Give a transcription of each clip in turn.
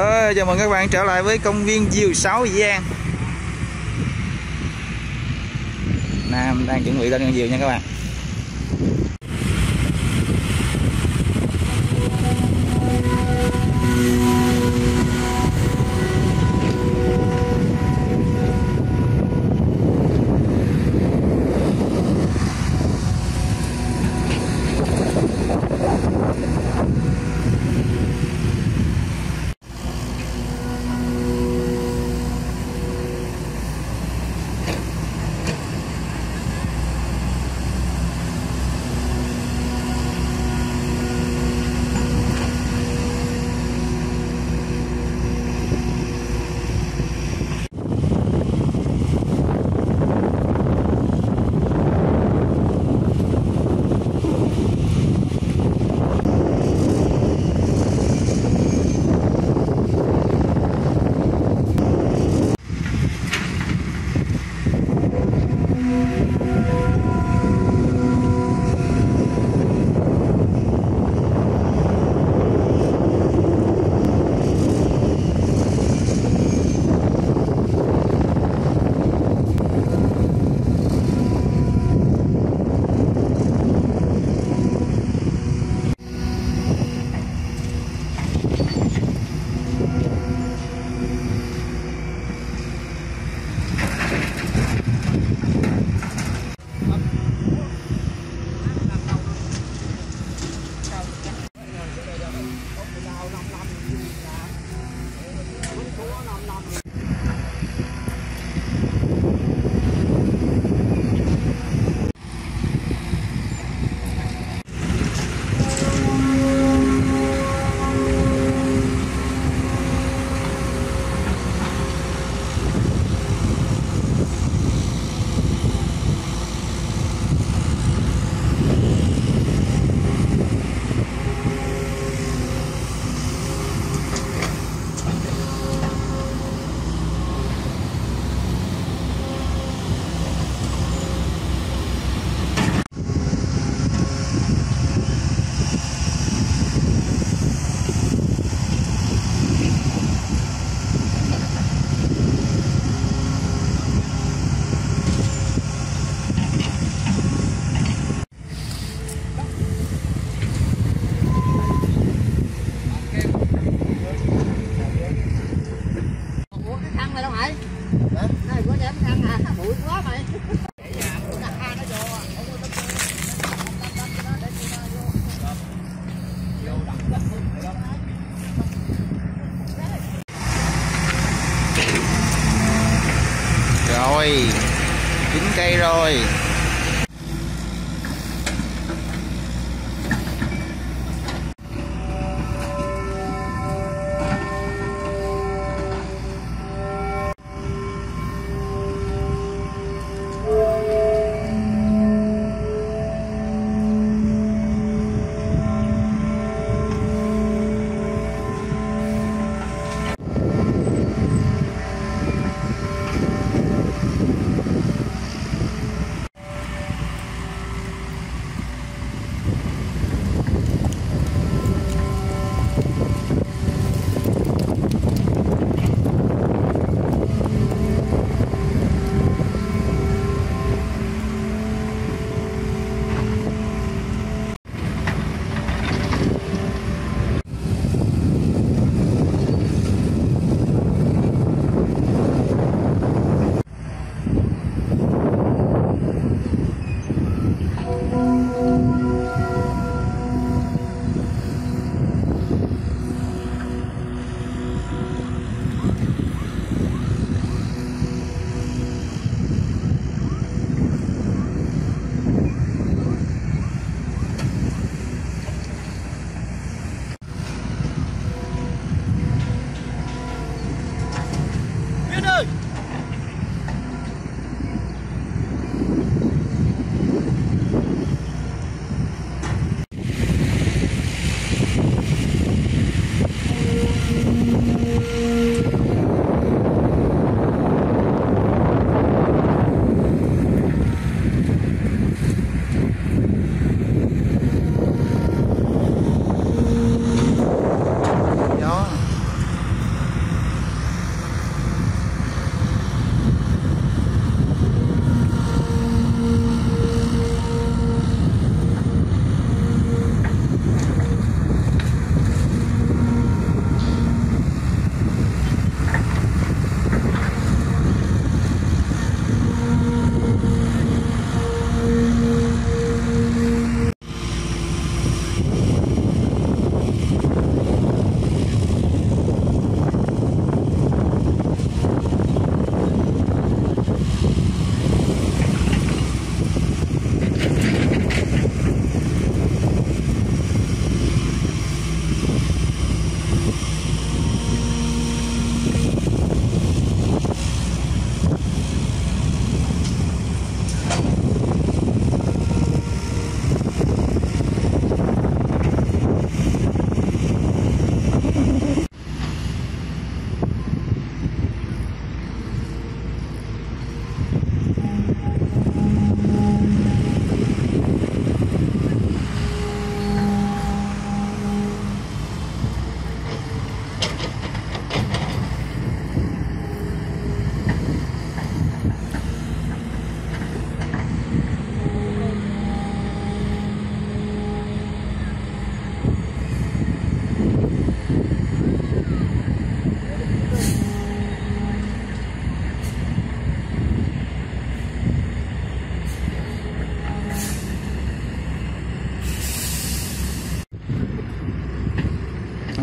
Ờ, chào mừng các bạn trở lại với công viên Diều 6 Dĩ An. Nam đang chuẩn bị lên con diều nha các bạn. cây rồi.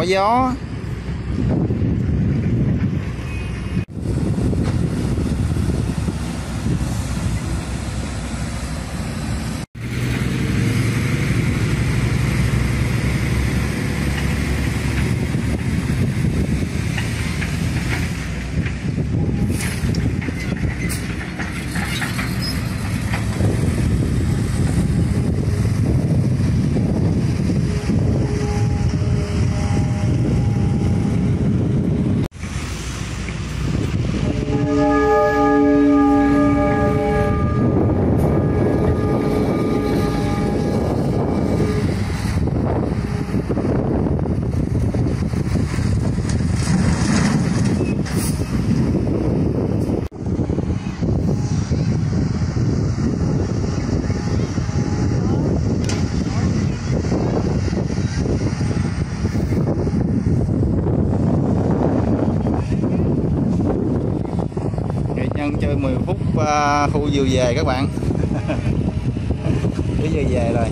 Có gió. Phút khu vừa về các bạn. Cứ vừa về rồi.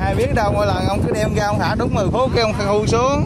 Ai biết đâu, mỗi lần ông cứ đem ra ông thả đúng 10 phút, cái ông khu xuống.